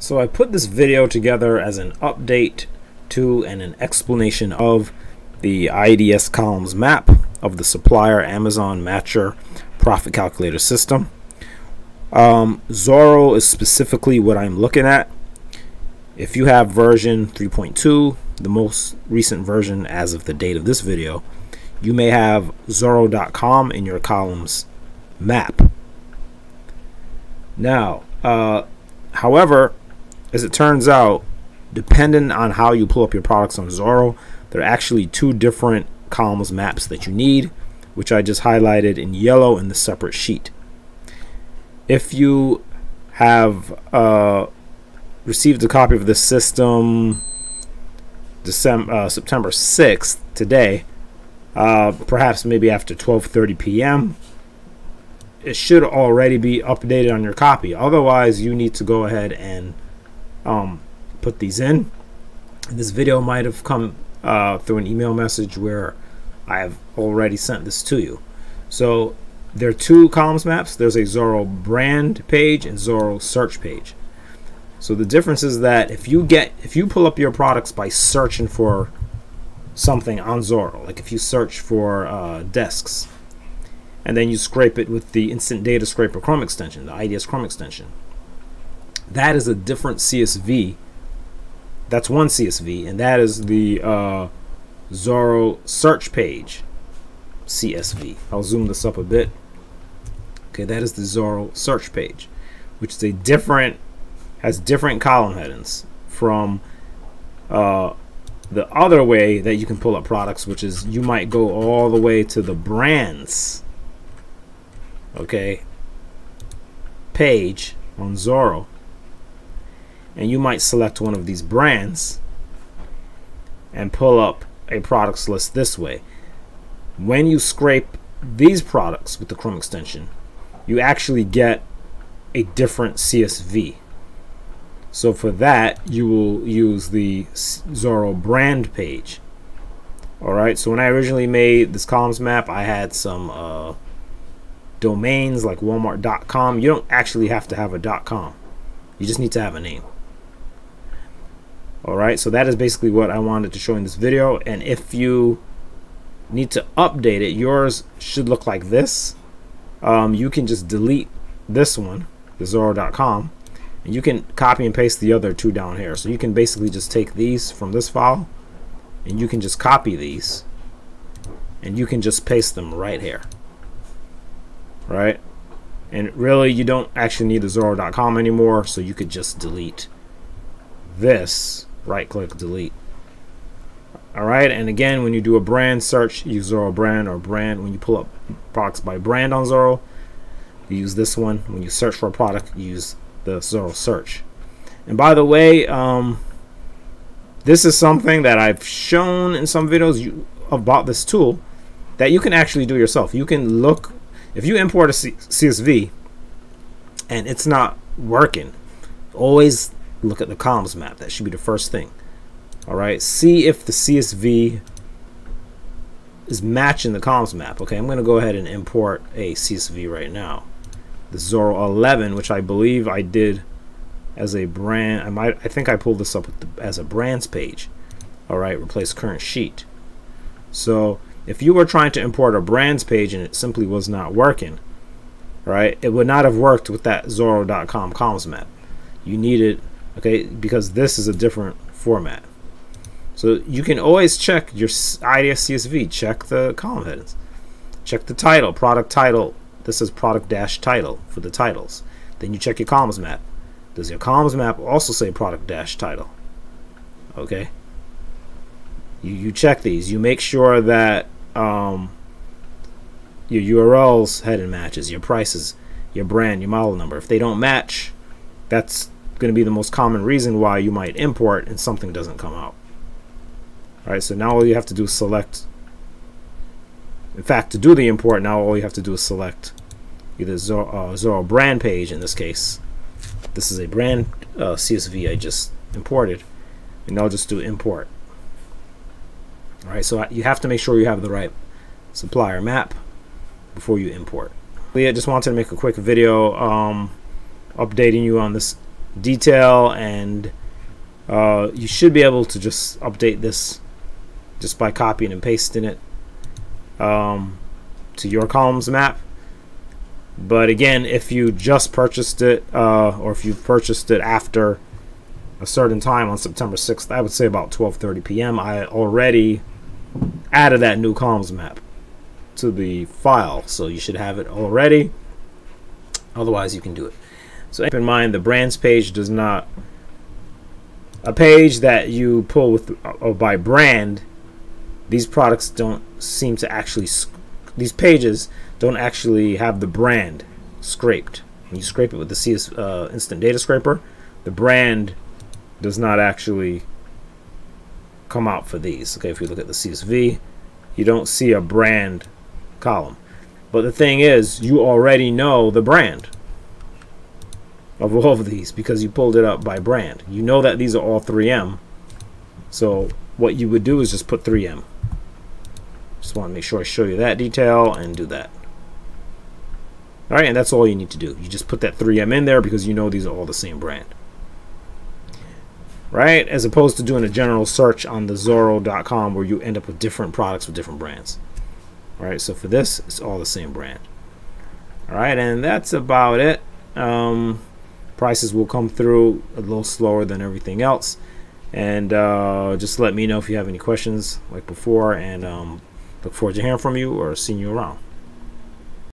So I put this video together as an update to and an explanation of the IDS columns map of the supplier Amazon Matcher profit calculator system. Um, Zoro is specifically what I'm looking at. If you have version 3.2, the most recent version as of the date of this video, you may have Zoro.com in your columns map. Now, uh, however, as it turns out, depending on how you pull up your products on Zoro, there are actually two different columns maps that you need, which I just highlighted in yellow in the separate sheet. If you have uh, received a copy of this system December, uh, September 6th, today, uh, perhaps maybe after 12.30 p.m., it should already be updated on your copy. Otherwise, you need to go ahead and um, put these in. This video might have come uh, through an email message where I have already sent this to you. So there are two columns maps. There's a Zoro brand page and Zoro search page. So the difference is that if you get if you pull up your products by searching for something on Zoro, like if you search for uh, desks, and then you scrape it with the Instant Data Scraper Chrome extension, the IDS Chrome extension, that is a different CSV. That's one CSV, and that is the uh, Zoro search page CSV. I'll zoom this up a bit. Okay, that is the Zoro search page, which is a different, has different column headings from uh, the other way that you can pull up products, which is you might go all the way to the brands, okay, page on Zoro and you might select one of these brands and pull up a products list this way. When you scrape these products with the Chrome extension, you actually get a different CSV. So for that, you will use the Zoro brand page. Alright, so when I originally made this columns map, I had some uh, domains like walmart.com. You don't actually have to have a .com. You just need to have a name. Alright, so that is basically what I wanted to show in this video. And if you need to update it, yours should look like this. Um, you can just delete this one, the Zoro.com, and you can copy and paste the other two down here. So you can basically just take these from this file, and you can just copy these, and you can just paste them right here. Right? And really, you don't actually need the Zoro.com anymore, so you could just delete this right click delete. Alright and again when you do a brand search use Zoro brand or brand when you pull up products by brand on Zoro you use this one. When you search for a product use the Zoro search. And by the way um, this is something that I've shown in some videos you, about this tool that you can actually do yourself. You can look if you import a C CSV and it's not working always look at the columns map. That should be the first thing. All right, see if the CSV is matching the columns map. Okay, I'm going to go ahead and import a CSV right now. The Zoro 11, which I believe I did as a brand. I might. I think I pulled this up the, as a brands page. All right, replace current sheet. So if you were trying to import a brands page and it simply was not working, right, it would not have worked with that Zoro.com columns map. You needed okay because this is a different format. So you can always check your IDS CSV check the column headings check the title product title. This is product dash title for the titles. Then you check your columns map. Does your columns map also say product dash title? Okay. You, you check these. You make sure that um, your URLs heading matches your prices your brand your model number. If they don't match that's going to be the most common reason why you might import and something doesn't come out. All right, so now all you have to do is select. In fact, to do the import, now all you have to do is select either Zoro, uh, brand page in this case. This is a brand uh, CSV I just imported, and I'll just do import. All right, so you have to make sure you have the right supplier map before you import. I just wanted to make a quick video um, updating you on this detail and uh, you should be able to just update this just by copying and pasting it um, to your columns map. But again if you just purchased it uh, or if you purchased it after a certain time on September 6th I would say about 12:30 p.m. I already added that new columns map to the file. So you should have it already. Otherwise you can do it so keep in mind the brands page does not a page that you pull with or by brand these products don't seem to actually these pages don't actually have the brand scraped. When you scrape it with the CS uh, instant data scraper the brand does not actually come out for these. Okay if you look at the CSV you don't see a brand column. But the thing is you already know the brand of all of these because you pulled it up by brand. You know that these are all 3M. So what you would do is just put 3M. Just want to make sure I show you that detail and do that. Alright, and that's all you need to do. You just put that 3M in there because you know these are all the same brand. Right? As opposed to doing a general search on the Zoro.com where you end up with different products with different brands. Alright, so for this, it's all the same brand. Alright, and that's about it. Um, prices will come through a little slower than everything else. And uh, just let me know if you have any questions like before and um, look forward to hearing from you or seeing you around